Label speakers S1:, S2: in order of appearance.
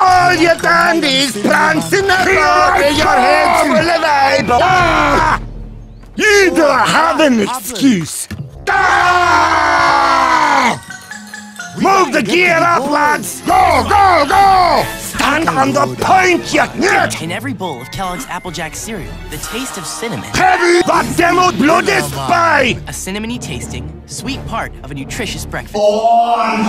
S1: All you dandies prance in the road with your heads full of eyeballs. Ah! You don't have an ah! excuse. Ah! Move the gear up, lads! Go, go, go! Stand on the point, you nit!
S2: In every bowl of Kellogg's Applejack cereal, the taste of cinnamon.
S1: Heavy! That demo blood is by!
S2: A cinnamony tasting, sweet part of a nutritious breakfast.
S1: Oh, I'm!